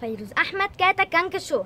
فيروز. أحمد كاتا كانك شو؟